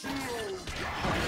shield.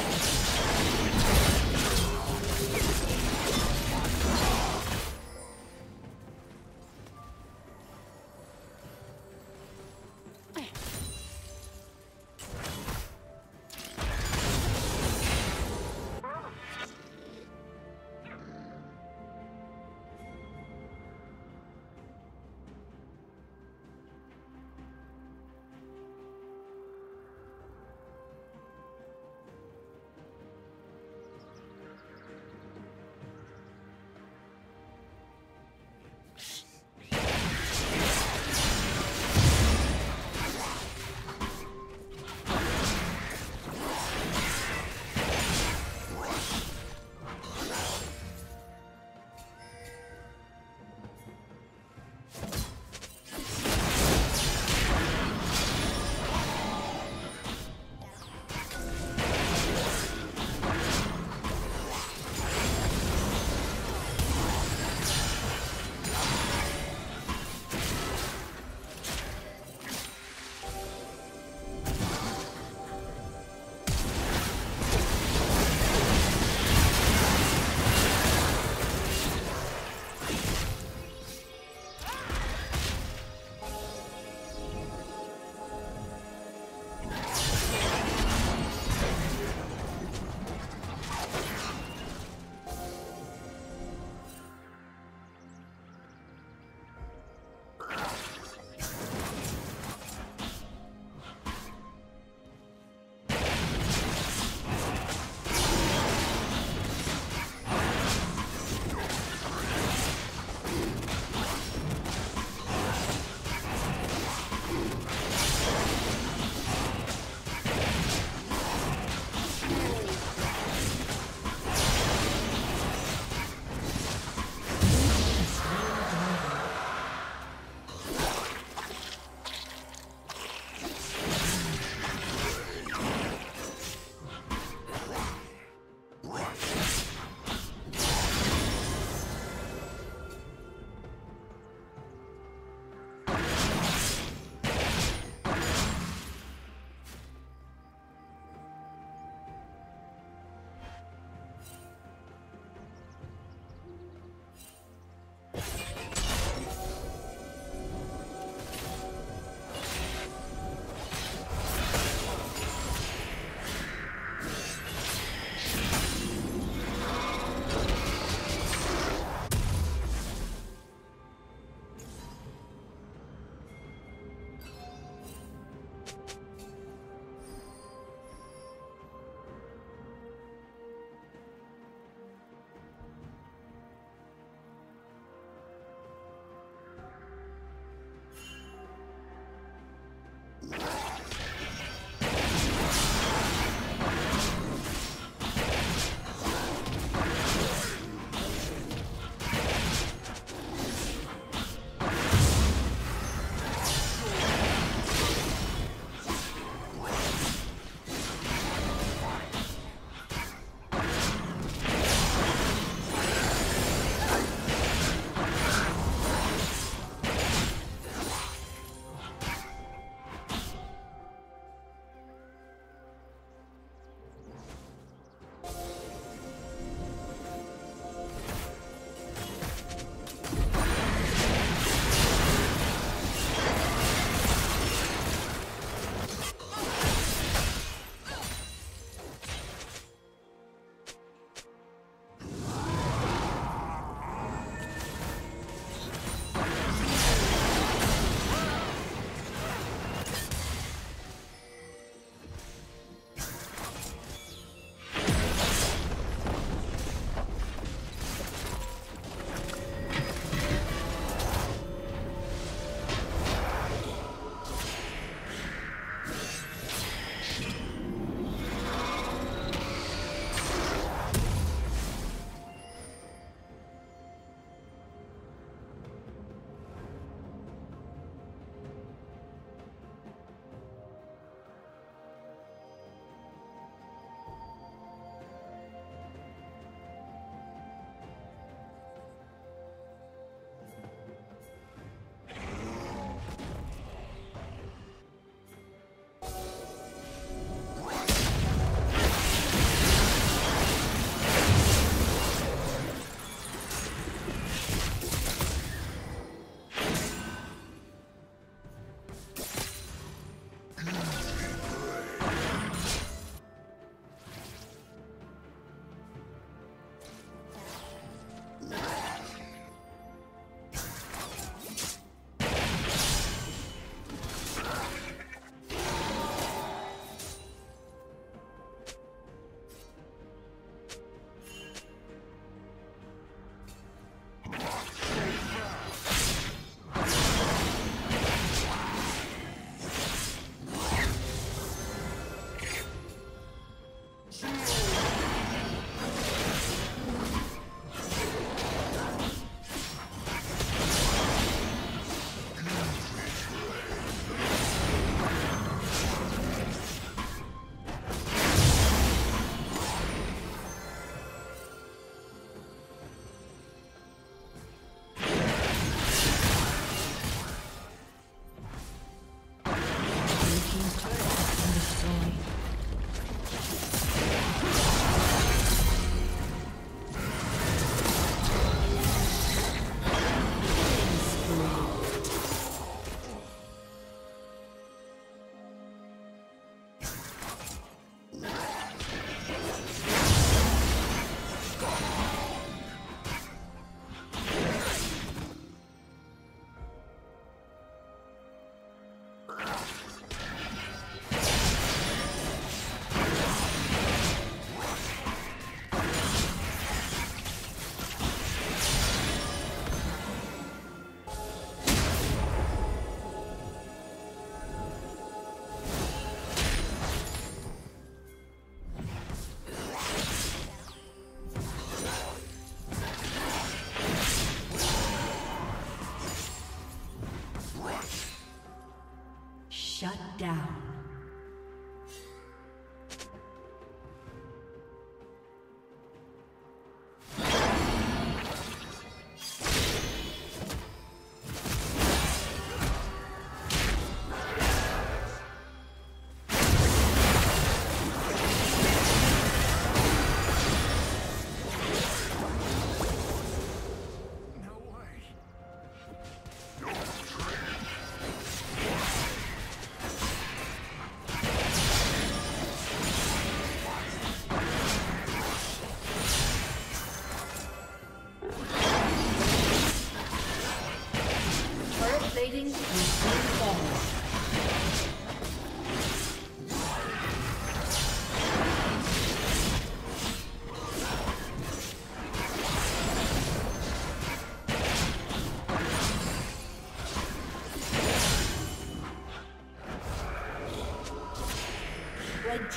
down.